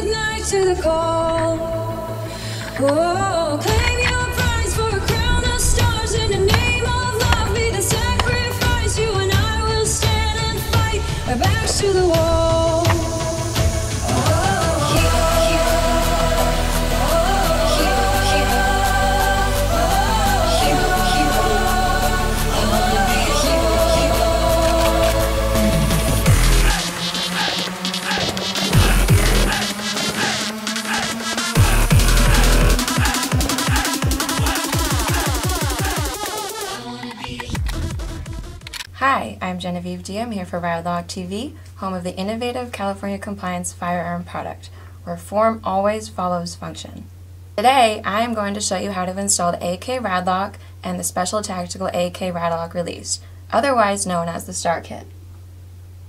Good night to the call. Oh, claim your Hi, I'm Genevieve D. I'm here for Raddlock TV, home of the innovative California compliance firearm product, where form always follows function. Today, I am going to show you how to install the AK Raddlock and the Special Tactical AK Raddlock release, otherwise known as the STARR Kit.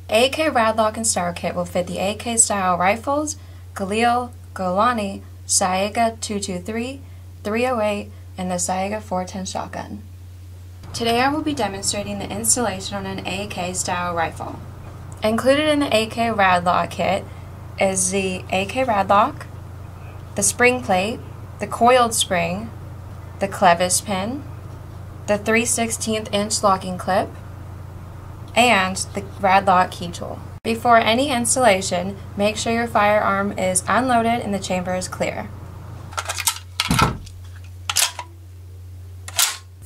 AK Raddlock and STARR Kit will fit the AK style rifles, Galil, Golani, Saiga 223, 308, and the Saiga 410 shotgun. Today I will be demonstrating the installation on an AK style rifle. Included in the AK Raddlock kit is the AK Raddlock, the spring plate, the coiled spring, the clevis pin, the 3 16th inch locking clip, and the Raddlock key tool. Before any installation, make sure your firearm is unloaded and the chamber is clear.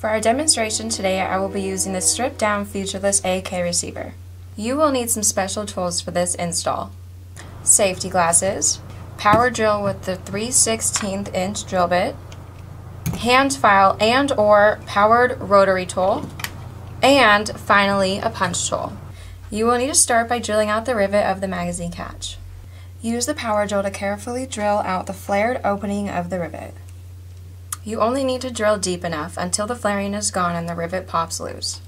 For our demonstration today, I will be using the stripped down featureless AK receiver. You will need some special tools for this install. Safety glasses, power drill with the 3 16th inch drill bit, hand file and or powered rotary tool, and finally a punch tool. You will need to start by drilling out the rivet of the magazine catch. Use the power drill to carefully drill out the flared opening of the rivet. You only need to drill deep enough until the flaring is gone and the rivet pops loose.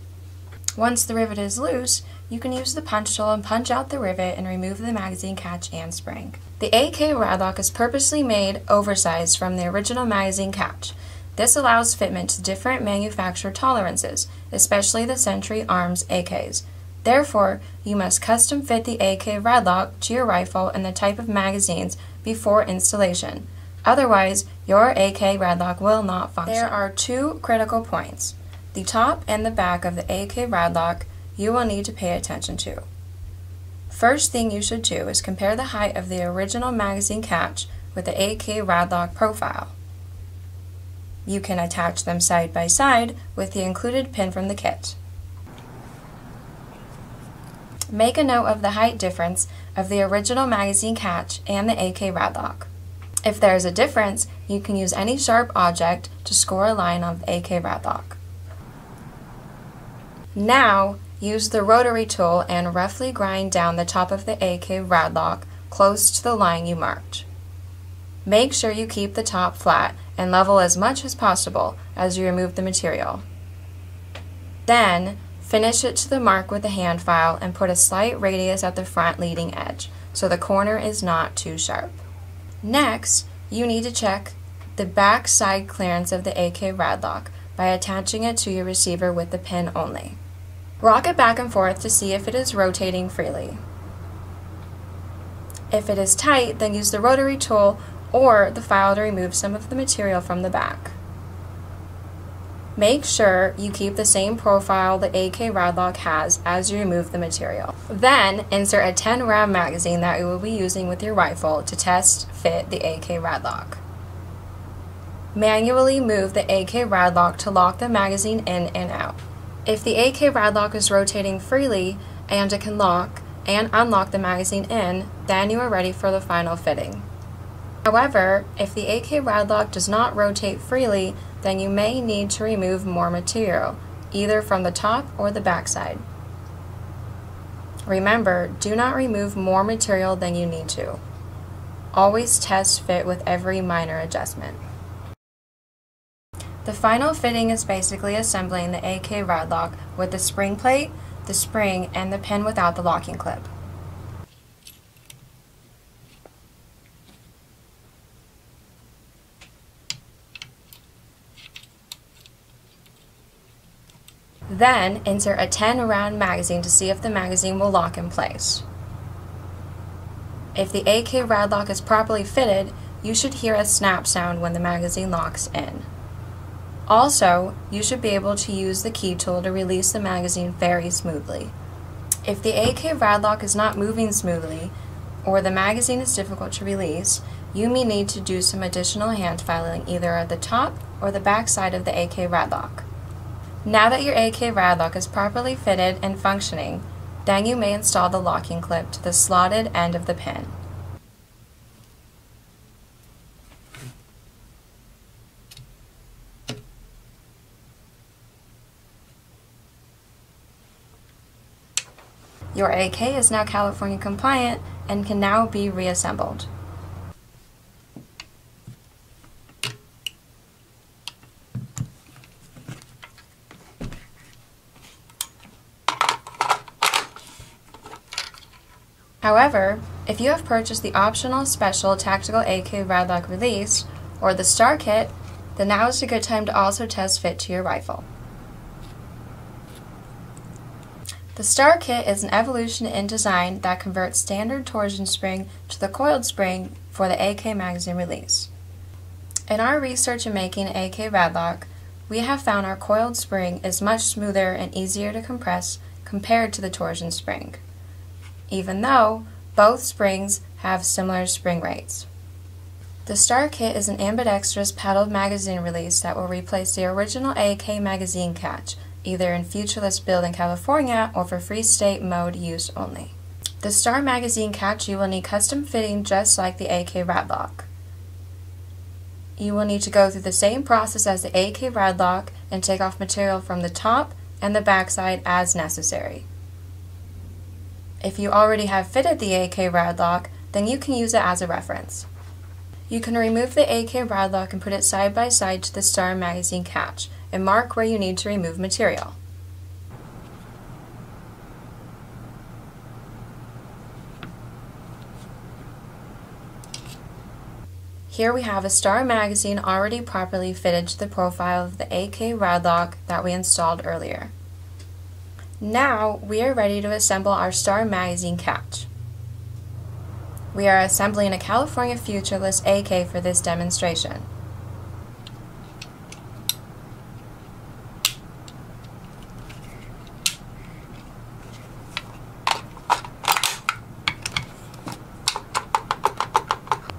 Once the rivet is loose, you can use the punch tool and punch out the rivet and remove the magazine catch and spring. The AK Raddlock is purposely made oversized from the original magazine catch. This allows fitment to different manufacturer tolerances, especially the Century Arms AKs. Therefore, you must custom fit the AK Raddlock to your rifle and the type of magazines before installation. Otherwise, your AK Raddlock will not function. There are two critical points. The top and the back of the AK Raddlock you will need to pay attention to. First thing you should do is compare the height of the original magazine catch with the AK Raddlock profile. You can attach them side by side with the included pin from the kit. Make a note of the height difference of the original magazine catch and the AK Raddlock. If there is a difference, you can use any sharp object to score a line on the AK Raddlock. Now, use the rotary tool and roughly grind down the top of the AK Raddlock close to the line you marked. Make sure you keep the top flat and level as much as possible as you remove the material. Then, finish it to the mark with a hand file and put a slight radius at the front leading edge so the corner is not too sharp. Next, you need to check the back side clearance of the AK Raddlock by attaching it to your receiver with the pin only. Rock it back and forth to see if it is rotating freely. If it is tight, then use the rotary tool or the file to remove some of the material from the back. Make sure you keep the same profile the AK Raddlock has as you remove the material. Then insert a 10 round magazine that you will be using with your rifle to test fit the AK Raddlock. Manually move the AK Raddlock to lock the magazine in and out. If the AK Raddlock is rotating freely and it can lock and unlock the magazine in, then you are ready for the final fitting. However, if the AK Raddlock does not rotate freely, then you may need to remove more material, either from the top or the backside. Remember, do not remove more material than you need to. Always test fit with every minor adjustment. The final fitting is basically assembling the AK Raddlock with the spring plate, the spring, and the pin without the locking clip. Then insert a 10 round magazine to see if the magazine will lock in place. If the AK Raddlock is properly fitted, you should hear a snap sound when the magazine locks in. Also, you should be able to use the key tool to release the magazine very smoothly. If the AK Raddlock is not moving smoothly, or the magazine is difficult to release, you may need to do some additional hand filing either at the top or the back side of the AK Raddlock. Now that your AK Raddlock is properly fitted and functioning, then you may install the locking clip to the slotted end of the pin. Your AK is now California compliant and can now be reassembled. However, if you have purchased the optional special Tactical AK Raddlock release or the STARR Kit, then now is a good time to also test fit to your rifle. The STARR Kit is an evolution in design that converts standard torsion spring to the coiled spring for the AK magazine release. In our research in making AK Raddlock, we have found our coiled spring is much smoother and easier to compress compared to the torsion spring even though both springs have similar spring rates. The STARR Kit is an ambidextrous paddled magazine release that will replace the original AK magazine catch, either in featureless build in California or for free state mode use only. The STARR magazine catch you will need custom fitting just like the AK Raddlock. You will need to go through the same process as the AK Raddlock and take off material from the top and the backside as necessary. If you already have fitted the AK Raddlock, then you can use it as a reference. You can remove the AK Raddlock and put it side by side to the STARR Magazine catch and mark where you need to remove material. Here we have a STARR Magazine already properly fitted to the profile of the AK Raddlock that we installed earlier. Now we are ready to assemble our STARR Magazine catch. We are assembling a California Featureless AK for this demonstration.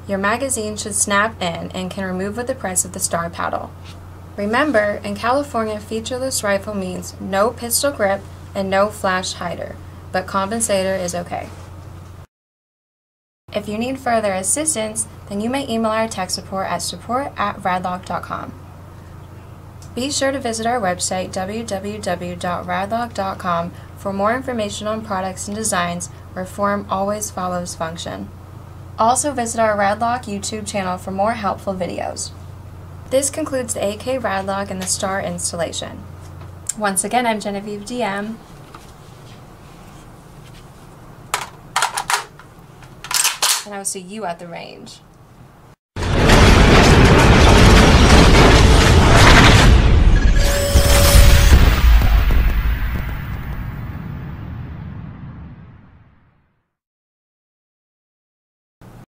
Your magazine should snap in and can remove with the press of the star paddle. Remember, in California, featureless rifle means no pistol grip and no flash hider, but compensator is okay. If you need further assistance, then you may email our tech support at support at raddlock.com. Be sure to visit our website www.raddlock.com for more information on products and designs where form always follows function. Also visit our Raddlock YouTube channel for more helpful videos. This concludes the AK Raddlock and the STARR installation. Once again, I'm Genevieve DM. And I will see you at the range.